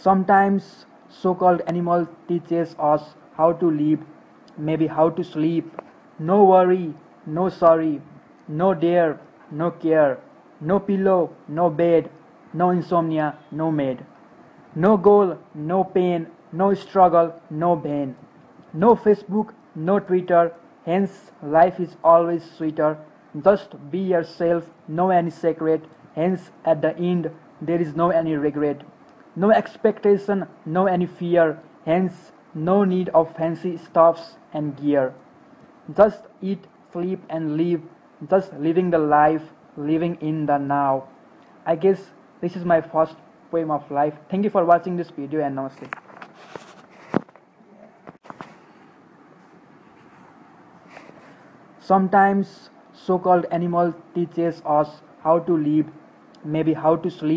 Sometimes so-called animal teaches us how to live, maybe how to sleep. No worry, no sorry, no dare, no care, no pillow, no bed, no insomnia, no maid. No goal, no pain, no struggle, no pain. No Facebook, no Twitter, hence life is always sweeter. Just be yourself, no any secret, hence at the end there is no any regret. No expectation, no any fear, hence no need of fancy stuffs and gear. Just eat, sleep and live, just living the life, living in the now. I guess this is my first poem of life. Thank you for watching this video and namaste. Sometimes so-called animal teaches us how to live, maybe how to sleep.